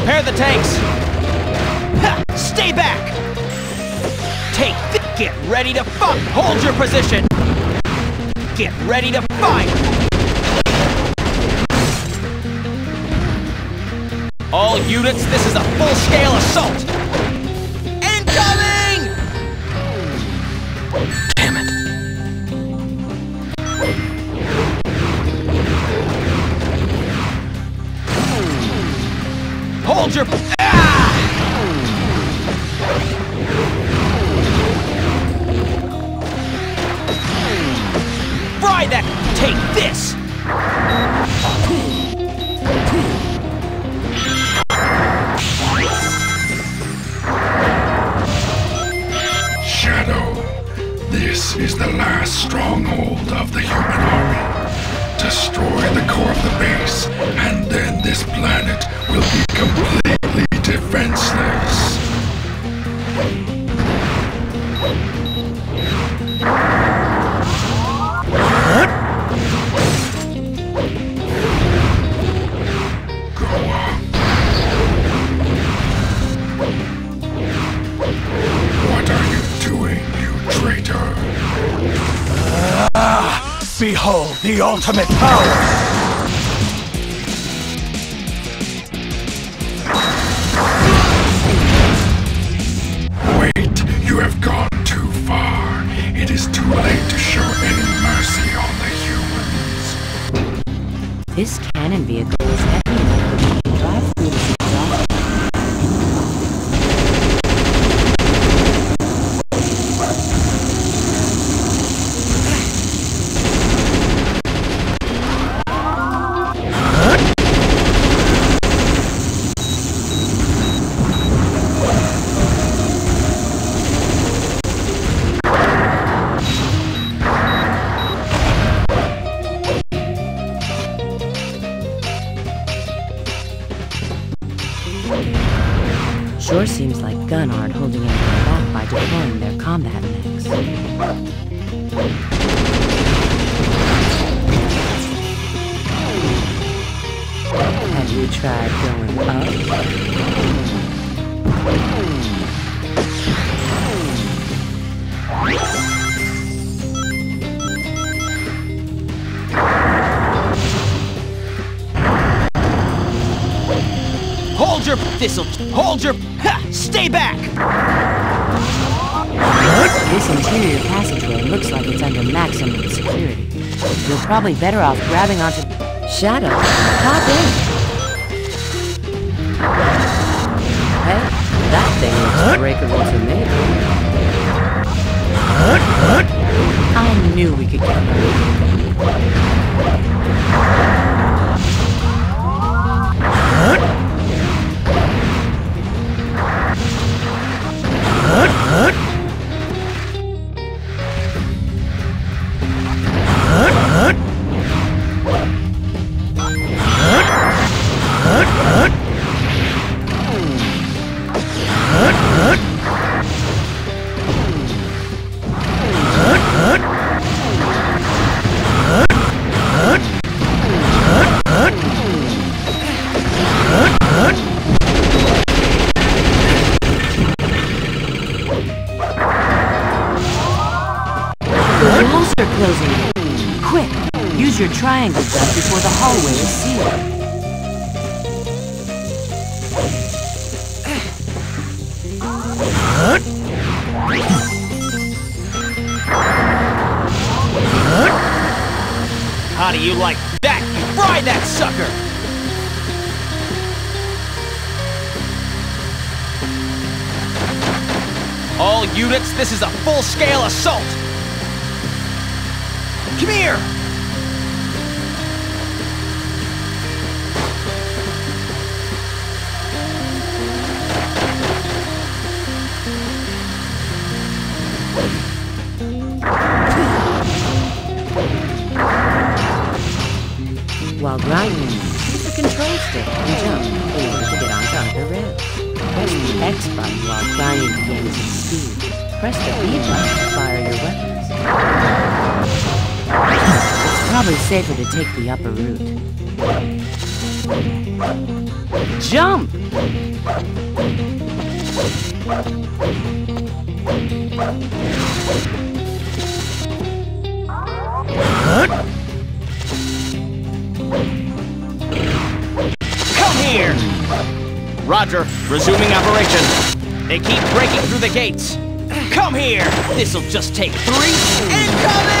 Prepare the tanks. Ha! Stay back! Take the... Get ready to fight! Hold your position! Get ready to fight! All units, this is a full-scale assault! Ah! Fry that! Take this! Shadow, this is the last stronghold of the human army. Destroy the core of the base, and then this planet will be completely mercy on the humans. This cannon vehicle is heavy Sure seems like Gun aren't holding anything back by deploying their combat mechs. Have you tried going up? Hold your... This'll... Hold your... Ha! Stay back! This interior passageway looks like it's under maximum security. You're probably better off grabbing onto... Shadow, hop in! Hey, that thing looks breakable to me. I knew we could get there. The walls are closing in. Quick, use your triangle gun before the hallway is sealed. How do you like that? Fry that sucker! All units, this is a full-scale assault! Come here! While grinding, use the control stick and jump in order to get onto the rails. Press the X button while grinding to gain some speed. Press the B button to fire safer to take the upper route. Jump! Come here! Roger, resuming operation. They keep breaking through the gates. Come here! This'll just take three. Incoming!